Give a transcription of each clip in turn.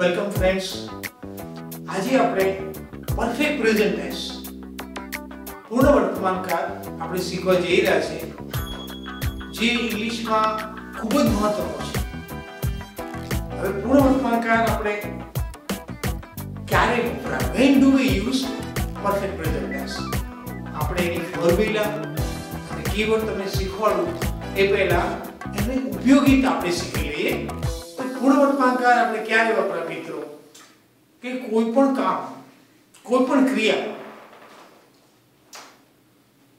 Welcome friends આજે આપણે perfect present tense પૂર્ણ વર્તમાન કાળ આપણે શીખવા જઈ રહ્યા છે, જે ઇંગ્લિશમાં ખૂબ જ મહત્વનો છે. હવે પૂર્ણ વર્તમાન કાળ આપણે ક્યારે વપરાય? Do do we use perfect present tense આપણે એની ફોર્મ્યુલા અને કીવર્ડ તમને શીખવાડું, એ પહેલા એની ઉપયોગિતા આપણે શીખી લઈએ. વર્તમાન આપણે ક્યારે વપરાય મિત્રો? કે કોઈ પણ કામ, કોઈ પણ ક્રિયા,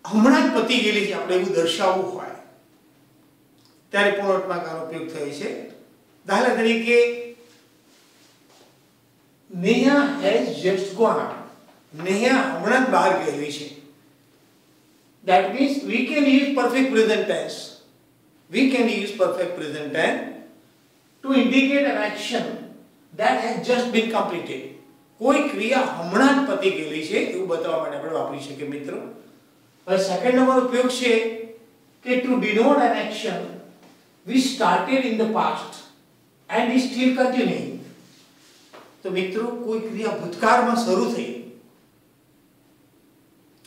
હમણાં જ પતી ગયેલી છે, આપણે એવું દર્શાવવું હોય. ત્યારે પૂર્ણ વર્તમાન ઉપયોગ થાય છે. દાખલા તરીકે, Neha has just gone Neha હમણાં જ બહાર ગયેલી છે. That means we can use perfect present tense. We can use perfect present tense to indicate an action that has just been completed. કોઈ ક્રિયા હમણાં જ પતી ગયેલી છે, એવું બતાવવા માટે આપણે વાપરી શકીએ મિત્રો. હવે સેકન્ડ નંબર ઉપયોગ છે કે to denote an action we started in the past and is still continuing. તો મિત્રો, કોઈ ક્રિયા ભૂતકાળમાં શરૂ થઈ.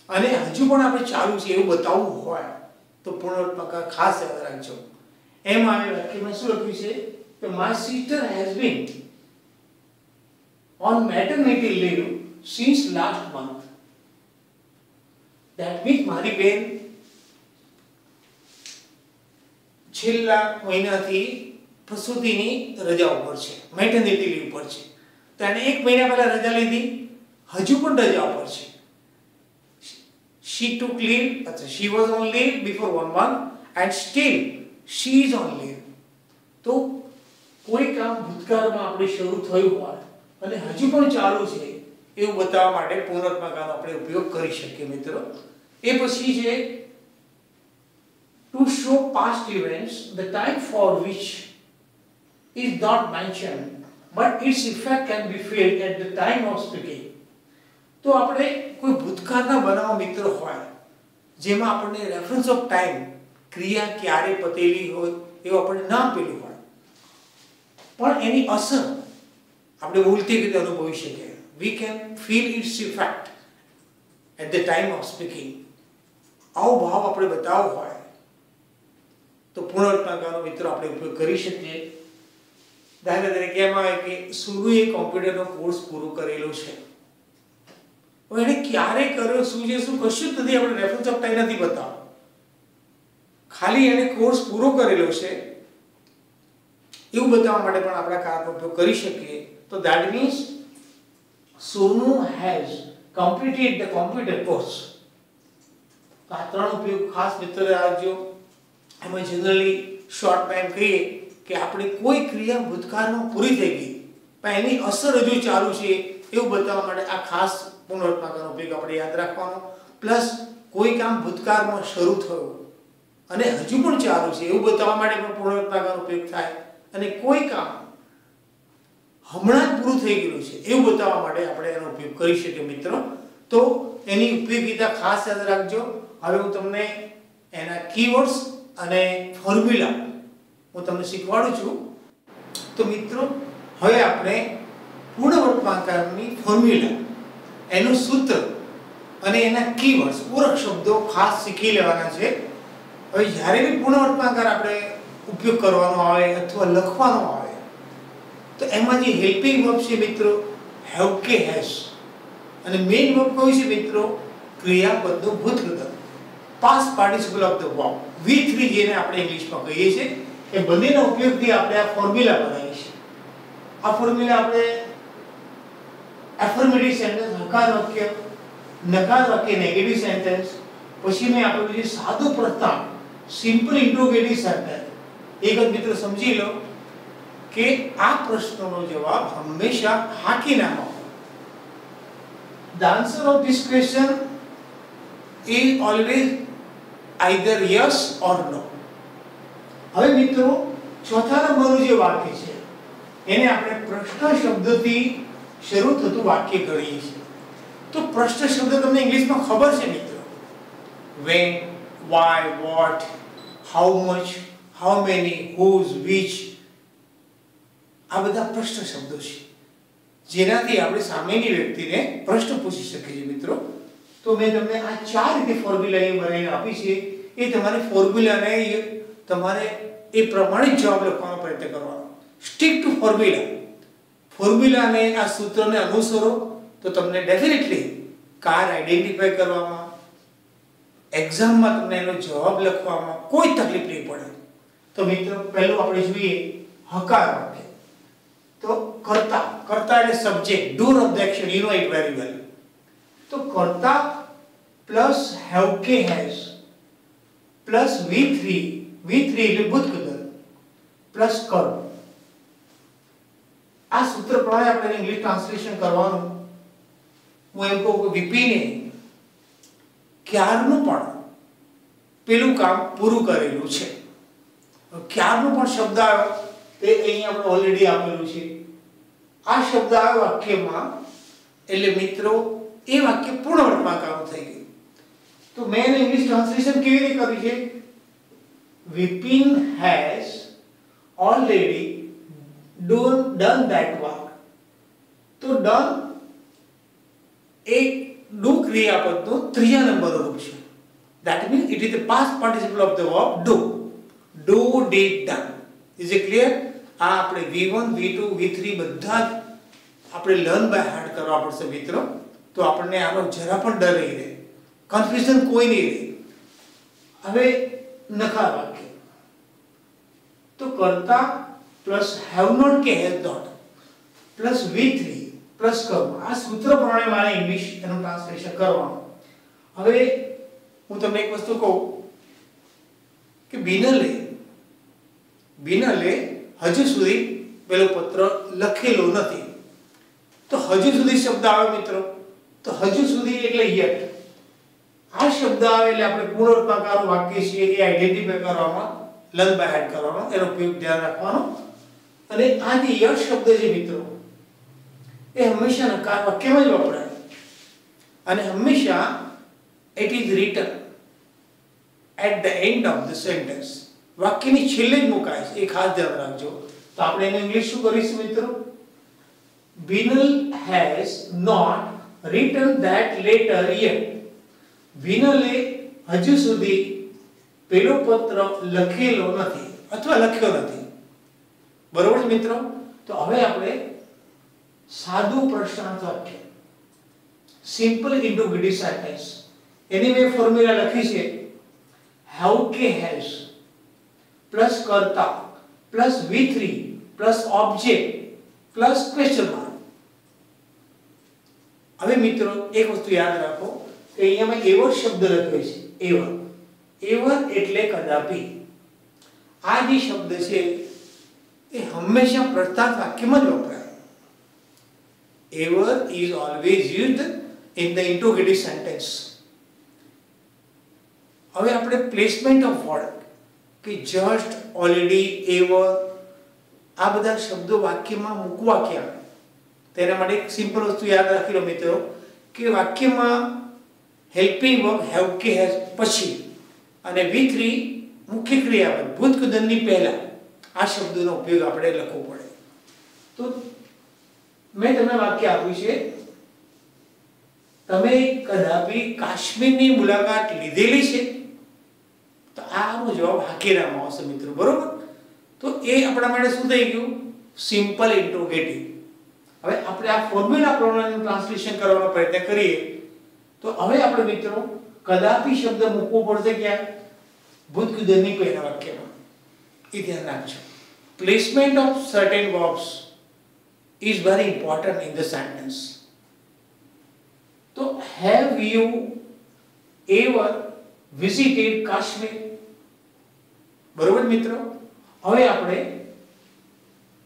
અને હજુ પણ આપણે ચાલુ છે એવું બતાવવું હોય, તો પૂર્ણ ખાસ યાદ રાખજો. એમ આવે વાક્યમાં શું લખ્યું છે? કે my sister has been on maternity leave since last month that means મારી બેન છેલ્લા મહિનાથી પ્રસૂતિની રજા ઉપર છે મેટર્નિટી લીવ પર છે. તો એને એક મહિના પહેલા રજા લીધી, હજુ પણ રજા ઉપર છે. She took leave she was on leave before one month and still she is on leave. તો કોઈ કામ ભૂતકાળમાં આપણે શરૂ થયું હોય અને હજુ પણ ચાલુ છે, એવું બતાવવા માટે પૂર્વત્મકાનો આપણે ઉપયોગ કરી શકીએ મિત્રો. એ પછી છે, to show past events, the time for which is not mentioned, but its effect can be felt at the time of speaking. તો આપણે કોઈ ભૂતકાળના બનાવ મિત્ર હોય, જેમાં આપણને રેફરન્સ ઓફ ટાઈમ ક્રિયા ક્યારે પતેલી હોય એવું આપણને ના પેલું હોય પણ એની અસર આપણે ભૂલતી રીતે અનુભવી શકીએ. We can feel its effect at the time of speaking આવો ભાવ આપણે બતાવવો હોય તો પુનર્ટનાકાનો મિત્રો આપણે ઉપયોગ કરી શકીએ. દાખલા તરીકે એમાં આવે કે સુરુએ કોમ્પ્યુટરનો કોર્સ પૂરો કરેલો છે. એને ક્યારે કર્યો, શું છે, શું કશું જ નથી, આપણે રેફરન્સ ઓફ નથી બતાવો ખાલી એને કોર્સ પૂરો કરેલો છે. એવું બતાવવા માટે પણ આપણે કારનો ઉપયોગ કરી શકીએ. તો that means Sonu has completed the computer course આ ત્રણ ઉપયોગ ખાસ મિત્ર રાખજો એમાં જનરલી શોર્ટ ટાઈમ કહીએ કે આપણે કોઈ ક્રિયા ભૂતકાળમાં પૂરી થઈ ગઈ. પણ એની અસર હજુ ચાલુ છે એવું બતાવવા માટે આ ખાસ પુનરુત્પાદનનો ઉપયોગ આપણે યાદ રાખવાનો. પ્લસ કોઈ કામ ભૂતકાળમાં શરૂ થયું અને હજુ પણ ચાલુ છે એવું બતાવવા માટે પણ પુનરુત્પાદનનો ઉપયોગ થાય. અને કોઈ કામ હમણાં જ પૂરું થઈ ગયું છે, એવું બતાવવા માટે આપણે એનો ઉપયોગ કરી શકીએ મિત્રો. તો એની ઉપયોગિતા ખાસ યાદ રાખજો. હવે હું તમને એના કીવર્ડ્સ અને ફોર્મ્યુલા હું તમને શીખવાડું છું. તો મિત્રો, હવે આપણે પૂર્ણ વર્તમાનકાળની ફોર્મ્યુલા એનું સૂત્ર અને એના કીવર્ડ્સ પૂરક શબ્દો ખાસ શીખી લેવાના છે. હવે જ્યારે બી પૂર્ણ વર્તમાનકાર આપણે ઉપયોગ કરવાનો આવે અથવા લખવાનો આવે. તો એમાં જે હેલ્પિંગ વર્બ છે મિત્રો, હેવ કે હેઝ અને મેઇન વર્બ કયું છે મિત્રો? ક્રિયાપદનું ભૂતકૃતક past participle of the verb V three જેને આપણે ઇંગ્લિશમાં કહીએ છીએ, એ બંનેના ઉપયોગથી આપણે આ ફોર્મ્યુલા બનાવીએ છીએ. આ ફોર્મ્યુલા આપણે એફર્મેટિવ સેન્ટેન્સ હકાર વાક્ય, નકાર વાક્ય નેગેટિવ સેન્ટેન્સ પછી મેં આપણે જે સાદું પ્રસ્તાવ સિમ્પલ ઇન્ટ્રોગેટિવ સેન્ટેન્સ એક જ મિત્ર સમજી લો કે આ પ્રશ્નનો જવાબ હંમેશા હાકી નામ The answer of this question is always either yes or no. હવે મિત્રો ચોથા નંબરનું જે વાક્ય છે, એને આપણે પ્રશ્ન શબ્દથી શરૂ થતું વાક્ય ગણીએ છીએ. તો પ્રશ્ન શબ્દ તમને ઇંગ્લિશમાં ખબર છે મિત્રો? When, why, what, how much how many whose which? આ બધા પ્રશ્ન શબ્દો છે. જેનાથી આપણે સામેની વ્યક્તિને પ્રશ્ન પૂછી શકીએ છીએ મિત્રો. તો મેં તમને આ ચાર રીતે ફોર્મ્યુલા એ બનાવીને આપી છે. એ તમારે ફોર્મ્યુલાને તમારે એ પ્રમાણે જવાબ લખવાનો પ્રયત્ન કરવાનો. સ્ટીક ટુ ફોર્મ્યુલા ફોર્મ્યુલાને આ સૂત્રને અનુસરો, તો તમને ડેફિનેટલી કાર આઈડેન્ટિફાય કરવામાં એક્ઝામમાં તમને એનો જવાબ લખવામાં કોઈ તકલીફ નહીં પડે. તો મિત્રો પહેલું આપણે જોઈએ હકાર વાક્ય તો કર્તા કર્તા એટલે subject doer of the action you know it very well તો કર્તા પ્લસ હેવ કે has plus V three V three એટલે બુદ્ધકદર પ્લસ કર્મ. આ સૂત્ર પ્રમાણે આપણે ઇંગ્લિશ ટ્રાન્સલેશન કરવાનું. હું એમ કહું કે વિપીને ક્યારનું પણ પેલું કામ પૂરું કરેલું છે. ક્યારનું પણ શબ્દ આવ્યો? તે અહીં આપણે ઓલરેડી આપેલું છે. આ શબ્દ આ વાક્યમાં, એટલે મિત્રો, એ વાક્ય પૂર્ણ વર્તમાન કામ થઈ ગયું. તો મેં એનું ઇંગ્લિશ ટ્રાન્સલેશન કેવી રીતે કર્યું છે? Vipin has already done done that work તો ડન એક ડુ ક્રિયાપદનો ત્રીજા નંબરનો રૂપ છે. That means it is the past participle of the verb do. Do did done. Is it clear? આ આપણે v1 v2 v3 બધા જ આપણે લર્ન બાય હાર્ટ કરવા પડશે મિત્રો. તો આપણને આનો જરા પણ ડર નહીં રહે. કન્ફ્યુઝન કોઈ નહીં રહે. હવે નકાર વાક્ય. તો કરતા પ્લસ હેવ નોટ કે has not plus v3 plus કર્મ. આ સૂત્ર પ્રમાણે મારે ઇંગ્લિશ એનું ટ્રાન્સલેશન કરવાનું. હવે હું તમને એક વસ્તુ કહું કે બિનલે બિનલે હજુ સુધી પેલો પત્ર લખેલો નથી. તો હજુ સુધી શબ્દ આવે મિત્રો? તો હજુ સુધી એટલે યટ. આ શબ્દ આવે એટલે આપણે પૂર્વોત્પાદક વાક્ય છે એ આઈડેન્ટિફાઈ કરવામાં બાય હેડ કરવાનો, એનો ઉપયોગ ધ્યાન રાખવાનો. અને આ જે યટ શબ્દ છે મિત્રો, એ હંમેશા નકાર વાક્યમાં જ વપરાય? અને હંમેશા it is written at the end of the sentence વાક્યની છેલ્લે જ મુકાય છે. એ ખાસ ધ્યાન રાખજો. તો આપણે એને ઇંગ્લિશ શું કરીશું મિત્રો? Vinal has not written that letter yet. વિનલે હજુ સુધી પેલો પત્ર લખેલો નથી અથવા લખ્યો નથી. બરોબર છે મિત્રો? તો હવે આપણે સાદું પ્રશ્નાર્થ વાક્ય સિમ્પલ ઇન્ટરોગેટિવ સેન્ટેન્સ એની મેં ફોર્મ્યુલા લખી છે. હેવ કે હેઝ પ્લસ કર્તા plus V three plus object plus question mark હવે મિત્રો એક વસ્તુ યાદ રાખો કે અહીંયા મેં એવો શબ્દ લખ્યો છે એવર એવર એટલે કદાપી આ જે શબ્દ છે એ હંમેશા પ્રસ્તાવ વાક્યમાં જ વપરાય ever is always used in the interrogative sentence હવે આપણે પ્લેસમેન્ટ ઓફ વર્ડ કે જસ્ટ ઓલરેડી એવર આ બધા શબ્દો વાક્યમાં મૂકવા ક્યાં? તેના માટે એક સિમ્પલ વસ્તુ યાદ રાખી લો મિત્રો, કે વાક્યમાં હેલ્પિંગ વર્બ હેવ કે હેઝ પછી અને વી થ્રી મુખ્ય ક્રિયાપદ ભૂતકુદનની પહેલા આ શબ્દોનો ઉપયોગ આપણે લખવો પડે. તો મેં તમને વાક્ય આપ્યું છે, તમે કદાપી કાશ્મીરની મુલાકાત લીધેલી છે? તો આનો જવાબ હાકીરામાં આવશે મિત્રો બરોબર તો એ આપણા માટે શું થઈ ગયું સિમ્પલ ઇન્ટ્રોગેટિવ હવે આપણે આ ફોર્મ્યુલા પ્રમાણે ટ્રાન્સલેશન કરવાનો પ્રયત્ન કરીએ તો હવે આપણે મિત્રો કદાપી શબ્દ મૂકવો પડશે ક્યાં ભૂતકુદરની પહેલા વાક્યમાં એ ધ્યાન રાખજો placement of certain verbs is very important in the sentence તો have you ever visited Kashmir. બરોબર મિત્રો? હવે આપણે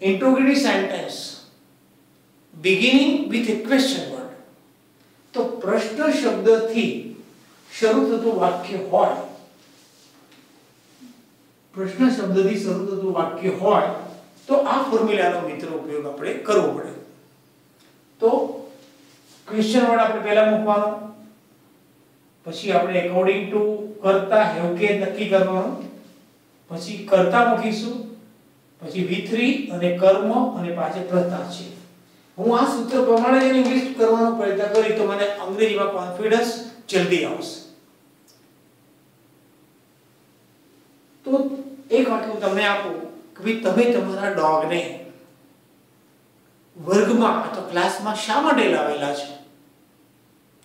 interrogative sentence beginning with a question word તો પ્રશ્ન શબ્દથી શરૂ થતું વાક્ય હોય, પ્રશ્ન શબ્દથી શરૂ થતું વાક્ય હોય, તો આ ફોર્મ્યુલાનો મિત્રો ઉપયોગ આપણે કરવો પડે. તો ક્વેશ્ચન વર્ડ આપણે પહેલા મૂકવાનો. પછી આપણે એકોર્ડિંગ ટુ કરતા હેવ કે નક્કી કરવાનું. પછી કરતા મૂકીશું. પછી V3 અને કર્મ અને પાછળ પ્રથા છે. હું આ સૂત્ર પ્રમાણે જ ઇંગ્લિશ કરવાનો પ્રયત્ન કરી તો મને અંગ્રેજીમાં કોન્ફિડન્સ જલ્દી આવશે. તો એક વાત હું તમને આપું કે ભાઈ તમે તમારા ડોગને વર્ગમાં અથવા ક્લાસમાં શા માટે લાવેલા છો?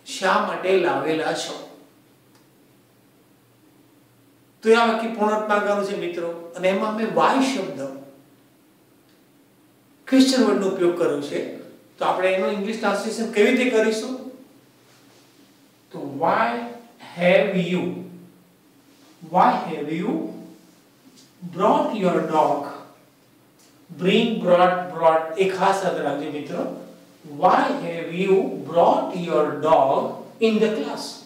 શા માટે લાવેલા છો? તો આ વાક્ય છે મિત્રો. અને એમાં મેં વાય શબ્દ ક્રિશ્ચન વર્ડનો ઉપયોગ કર્યો છે. તો આપણે એનું ઇંગ્લિશ ટ્રાન્સલેશન કેવી રીતે કરીશું? તો why have you. Why have you brought your dog. Bring brought brought. એ ખાસ યાદ રાખજો મિત્રો. Why have you brought your dog in the class.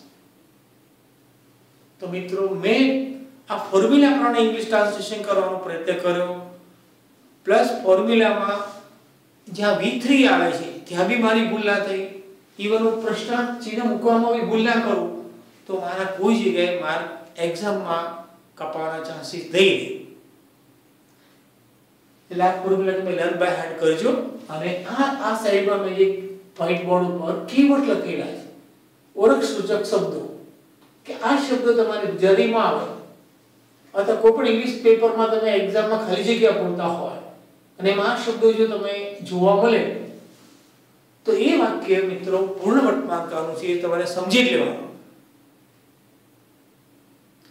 તો મિત્રો, મેં આ ફોર્મ્યુલા પ્રમાણે ઇંગ્લિશ ટ્રાન્સલેશન કરવાનો પ્રયત્ન કર્યો. પ્લસ ફોર્મ્યુલામાં જ્યાં V3 આવે છે, ત્યાં બી મારી ભૂલ ના થઈ. ઇવન હું પ્રશ્ન ચિહ્ન મૂકવામાં બી ભૂલ ના કરું, તો મારા કોઈ જગ્યાએ માર્ક એક્ઝામમાં કપાવાના ચાન્સીસ થઈ દે એટલે આ ફોર્મ્યુલા તમે લર્ન બાય હાર્ટ કરજો. અને આ આ સાઈડમાં મેં એક વ્હાઇટ બોર્ડ ઉપર કીવર્ડ લખેલા છે, ઓળખ સૂચક શબ્દો, કે આ શબ્દો તમારી જરીમાં આવે અથવા કોઈ પણ ઇંગ્લિશ પેપરમાં તમે એક્ઝામમાં ખાલી જગ્યા પૂરતા હોય અને એમાં શબ્દો જો તમે જોવા મળે, તો એ વાક્ય મિત્રો પૂર્ણ વર્તમાનકાળનું છે એ તમારે સમજી લેવાનું.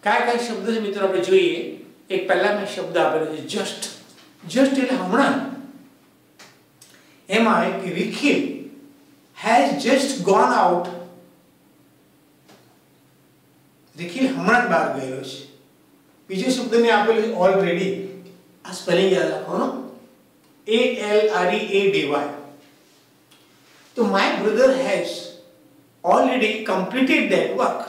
કયા કયા શબ્દ છે મિત્રો આપણે જોઈએ? એક પહેલા મેં શબ્દ આપેલો છે જસ્ટ જસ્ટ એટલે હમણાં. એમાં એક Vikhil has just gone out Vikhil હમણાં જ બહાર ગયો છે. બીજો શબ્દ મેં આપેલો ઓલરેડી આ સ્પેલિંગ યાદ રાખવાનો A L R E A D Y તો my brother has already completed that work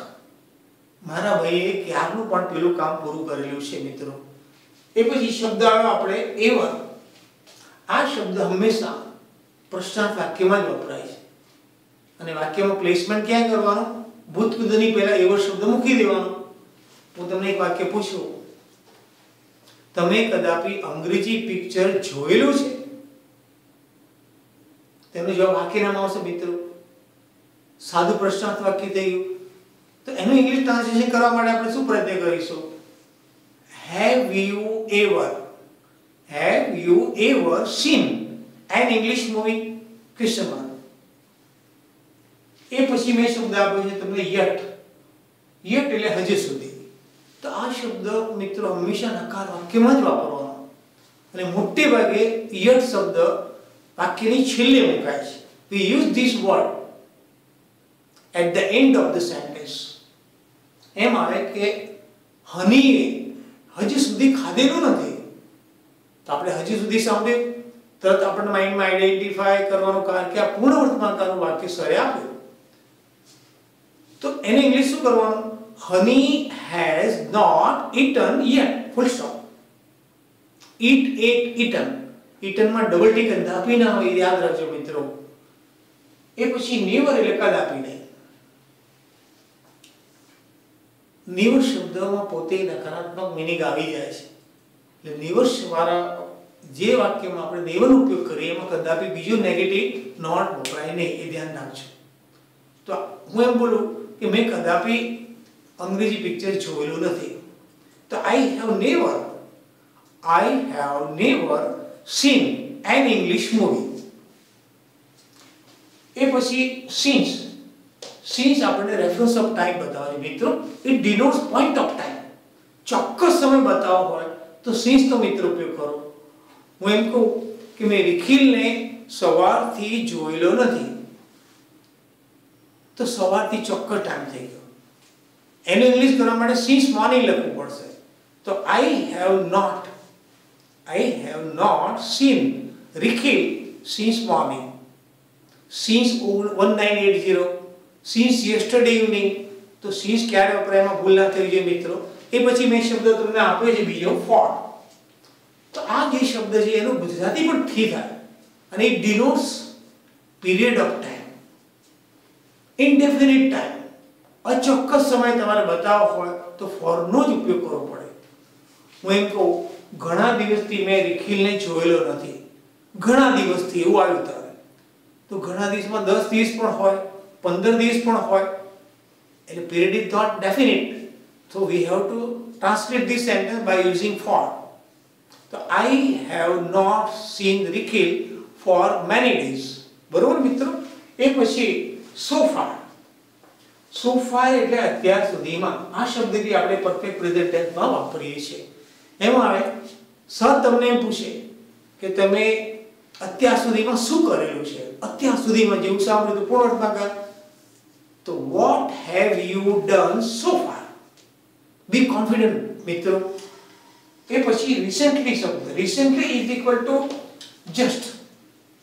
મારા ભાઈએ ક્યારનું પણ પેલું કામ પૂરું કરેલું છે, મિત્રો? એ પછી શબ્દ આવ્યો આપણે એવર આ શબ્દ હંમેશા પ્રશ્નાર્થ વાક્યમાં જ વપરાય છે. અને વાક્યમાં પ્લેસમેન્ટ ક્યાં કરવાનું? ભૂતપૂર્વની પહેલા એવર શબ્દ મૂકી દેવાનો. હું તમને એક વાક્ય પૂછું. તમે કદાપી અંગ્રેજી પિક્ચર જોયેલું છે? તેમનો જવાબ વાક્યનામ આવશે મિત્રો. સાદું પ્રશ્નાર્થ વાક્ય થઈ ગયું. તો એનું ઇંગ્લિશ ટ્રાન્સલેશન કરવા માટે આપણે શું પ્રયત્ન કરીશું? Have you ever have you ever seen an English movie mark. એ પછી મેં શબ્દ આપ્યો છે તમને યટ. યટ એટલે હજી સુધી. આ શબ્દ મિત્રો હંમેશા નકાર વાક્યમાં જ વાપરવાનો? અને મોટે ભાગે યટ શબ્દ વાક્યની છેલ્લે મુકાય છે. We use this word at the end of the sentence એમ આવે કે હનીએ હજી સુધી ખાધેલું નથી. તો આપણે હજી સુધી સાંભળ્યું? તરત આપણને માઇન્ડમાં આઈડેન્ટિફાય કરવાનું કારણ કે આ પૂર્ણ વર્તમાનકાળનું વાક્ય સરે આપ્યું. તો એને ઇંગ્લિશ શું કરવાનું? Honey has not yet. Full full eat ate ate eaten. માં ડબલ ટી કરી આપી ના હોય યાદ રાખજો મિત્રો. એ પછી નેવર એટલે કદાપી દે. નિવર શબ્દમાં પોતે નકારાત્મક મિનિંગ આવી જાય છે. એટલે નિવર વાળા જે વાક્યમાં આપણે નેવર ઉપયોગ કરીએ, એમાં કદાપી બીજું નેગેટિવ નોટ વપરાય નહીં, એ ધ્યાન રાખજો. તો હું એમ બોલું કે મેં કદાપી અંગ્રેજી પિક્ચર જોયેલું નથી. તો I have never I have never seen an English movie એ પછી સીન્સ સિન્સ આપણને રેફરન્સ ઓફ ટાઈમ બતાવે મિત્રો. It denotes point of time ચોક્કસ સમય બતાવવો હોય તો સિન્સ તો મિત્રો ઉપયોગ કરો. હું એમ કહું કે મેં રિખિલને સવારથી જોયેલો નથી. તો સવારથી ચોક્કસ ટાઈમ થઈ ગયો. એનું ઇંગ્લિશ કરવા માટે સિન્સ મોર્નિંગ લખવું પડશે તો I have not I have not seen Rikhil since morning since one nine eight zero since yesterday evening તો સિન્સ ક્યારે વપરાય એમાં ભૂલ ના થવી જોઈએ મિત્રો એ પછી મેં શબ્દ તમને આપ્યો છે બીજો ફોર તો આ જે શબ્દ છે એનું ગુજરાતી પણ થી થાય અને it denotes period of time indefinite time અચોક્કસ સમય તમારે બતાવવો હોય તો ફોરનો જ ઉપયોગ કરવો પડે. હું એમ કહું, ઘણા દિવસથી મેં રિખિલને જોયેલો નથી. ઘણા દિવસથી એવું આવ્યું તારે. તો ઘણા દિવસમાં દસ દિવસ પણ હોય, પંદર દિવસ પણ હોય. એટલે period is not definite so we have to translate this sentence by using for. તો I have not seen Rikhil for many days. બરોબર મિત્રો? એ પછી સો far. Far એટલે અત્યાર સુધીમાં આ શબ્દથી આપણે પરફેક્ટ પ્રેઝન્ટ ટેન્સમાં વાપરીએ છીએ. એમાં આવે, સર, તમને એમ પૂછે કે તમે અત્યાર સુધીમાં શું કરેલું છે? અત્યાર સુધીમાં જેવું સાંભળ્યું તો પૂર્ણ અર્થમાં કર તો what have you done so far be confident મિત્રો. એ પછી રિસેન્ટલી શબ્દ. Recently is equal to just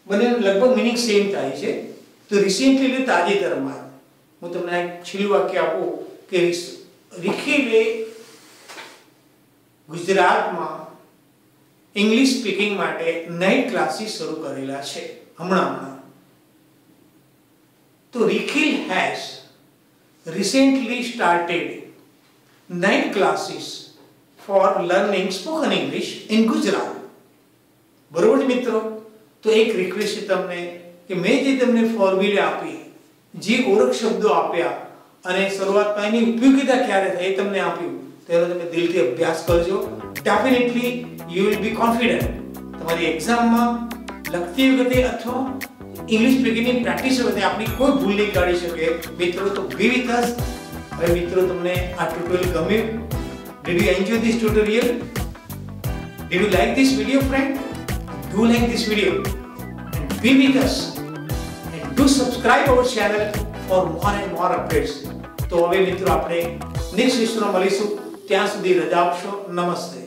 બંને લગભગ મિનિંગ સેમ થાય છે. તો રિસેન્ટલી એટલે તાજેતરમાં. હું તમને એક છેલ્લું વાક્ય આપું કે રિખીલે ગુજરાતમાં ઇંગ્લિશ સ્પીકિંગ માટે નાઇટ ક્લાસીસ શરૂ કરેલા છે. હમણાં હમણાં તો Rikhil has recently started new classes for learning spoken English in Gujarat બરોબર મિત્રો? તો એક રિક્વેસ્ટ તમને, કે મેં જે તમને ફોર્મ્યુલા આપી જે ઓળખ શબ્દો આપ્યા અને શરૂઆતમાં એની ઉપયોગિતા ક્યારે થાય એ તમને આપ્યું, તેનો તમે દિલથી અભ્યાસ કરજો. Definitely you will be confident તમારી એક્ઝામમાં લખતી વખતે અથવા ઇંગ્લિશ સ્પીકિંગની પ્રેક્ટિસ વખતે આપણી કોઈ ભૂલ નહીં કાઢી શકે. મિત્રો, તો બી વિથ અસ હવે મિત્રો, તમને આ ટ્યુટોરિયલ ગમ્યું did you enjoy this tutorial did you like this video friend do like this video and be with us. Do subscribe our channel for more and more updates તો હવે મિત્રો આપણે next વિડીયોમાં મળીશું ત્યાં સુધી રજા આપશો નમસ્તે